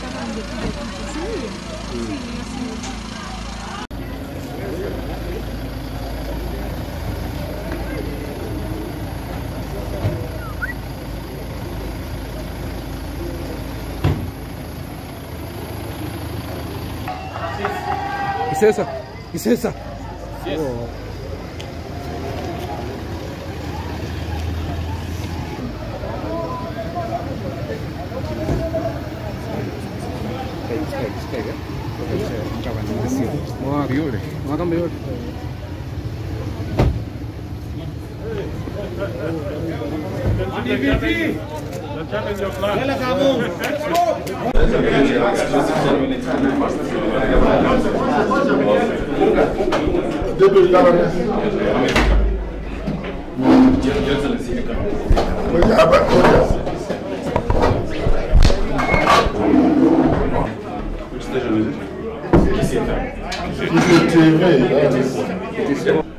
cantando Sim. Licença, licença. Licença. Mwaka yule, mwaka mbele. Deputy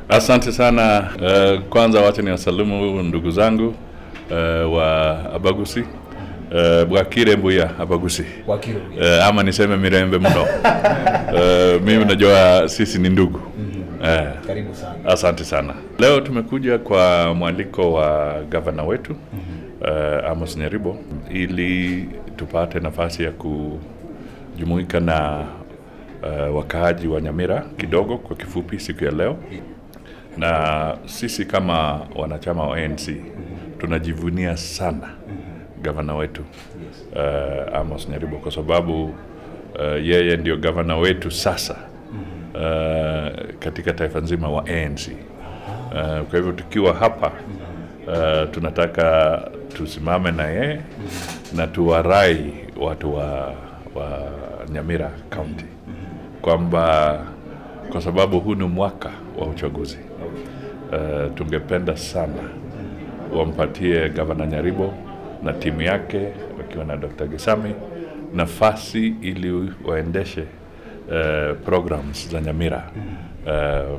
Asante sana. Uh, kwanza wacha ni wasalimu ndugu zangu uh, wa Abagusi. Uh, Bwakire Mbuya Abagusi. Uh, ama niseme Mirembe mno uh, mimi najua sisi ni ndugu. Uh, Karibu sana. Asante sana. Leo tumekuja kwa mwaliko wa gavana wetu uh, Amos Nyaribo ili tupate nafasi ya kujumuika na uh, wakaaji wa Nyamira kidogo kwa kifupi siku ya leo, na sisi kama wanachama wa ANC tunajivunia sana gavana wetu uh, Amos Nyaribo kwa sababu uh, yeye ndio gavana wetu sasa uh, katika taifa nzima wa ANC. Uh, kwa hivyo tukiwa hapa uh, tunataka tusimame na yeye na tuwarai watu wa, wa Nyamira County kwamba kwa sababu huu ni mwaka wa uchaguzi uh, tungependa sana wampatie gavana Nyaribo na timu yake wakiwa na Dr. Gesami nafasi ili waendeshe uh, programs za Nyamira uh,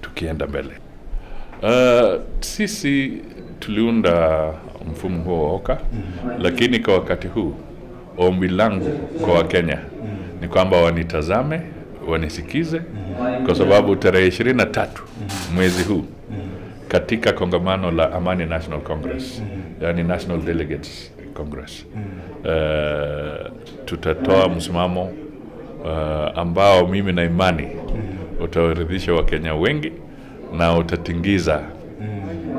tukienda mbele. Uh, sisi tuliunda mfumo huo wa OKA, lakini kwa wakati huu ombi langu kwa Wakenya ni kwamba wanitazame, wanisikize, kwa sababu tarehe ishirini na tatu mwezi huu katika kongamano la Amani National Congress, yani National Delegates Congress, uh, tutatoa msimamo uh, ambao mimi na imani utawaridhisha Wakenya wengi na utatingiza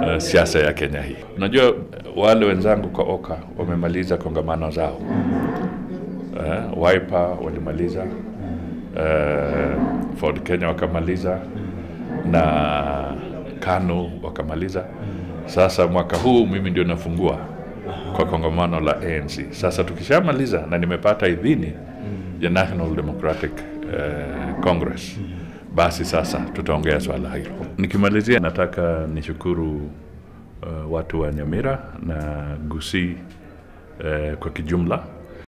uh, siasa ya Kenya hii. Unajua wale wenzangu kwa OKA wamemaliza kongamano zao. Uh, Wiper walimaliza, uh, Ford Kenya wakamaliza na KANU wakamaliza. Sasa mwaka huu mimi ndio nafungua kwa kongamano la ANC. Sasa tukishamaliza na nimepata idhini ya National Democratic uh, Congress, basi sasa tutaongea swala hilo. Nikimalizia, nataka nishukuru uh, watu wa Nyamira na Gusii uh, kwa kijumla